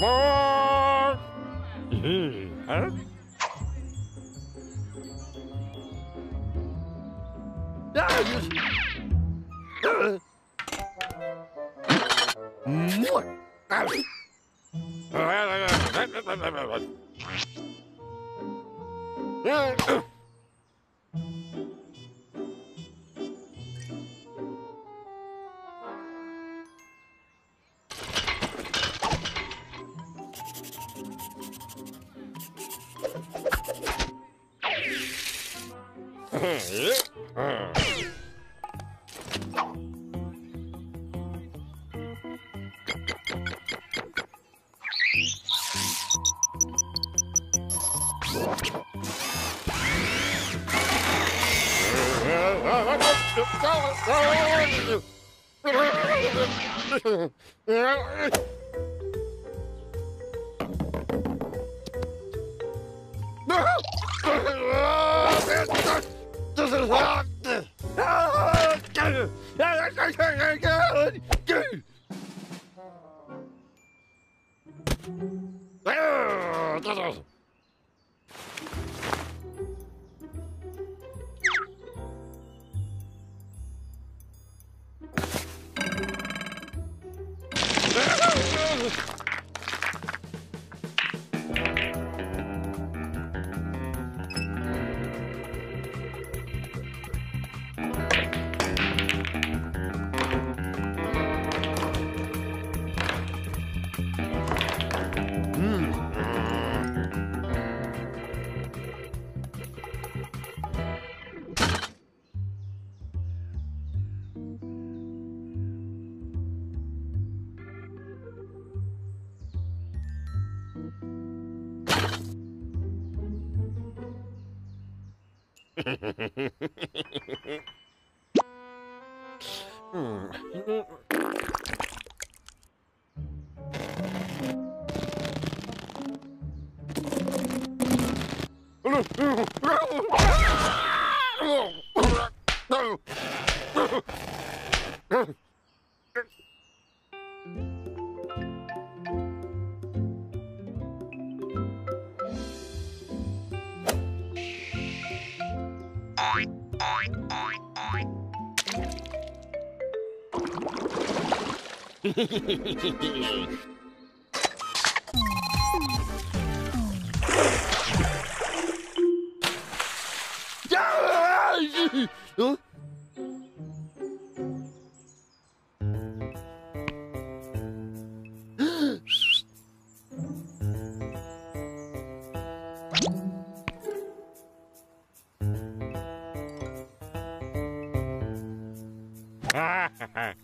Four. huh? Ah, just... Uh. More. Yeah. Mwah. Grrrr! Ah. huh? Ha ha ha.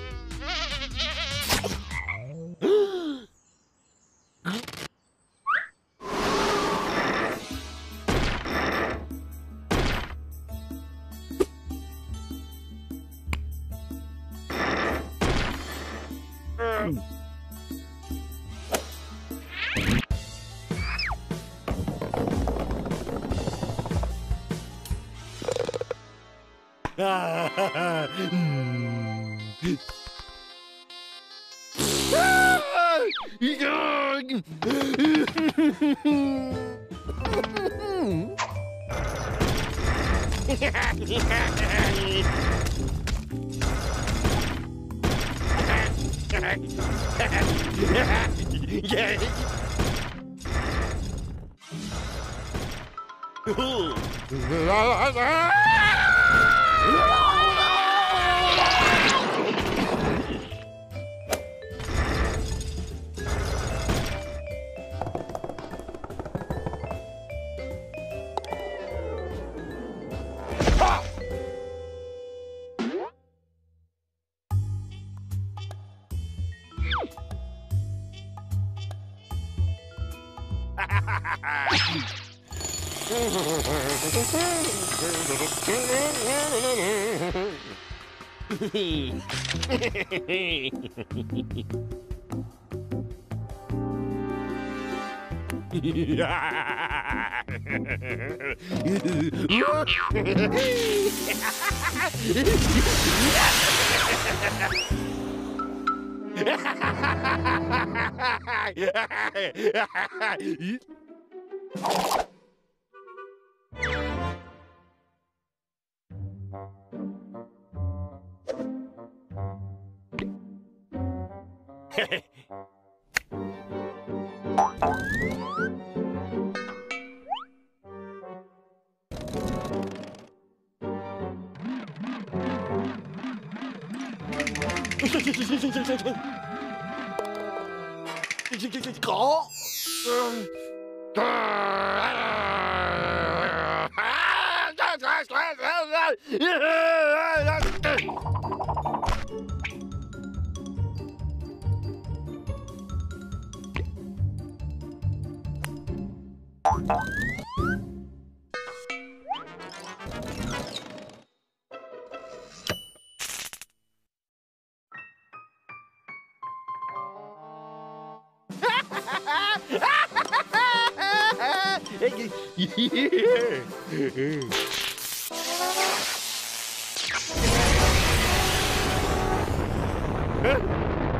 Mm. yeah. Ha ha ha ha! 咦？嘿嘿，行行行行行行行。Oh. yeah. Huh?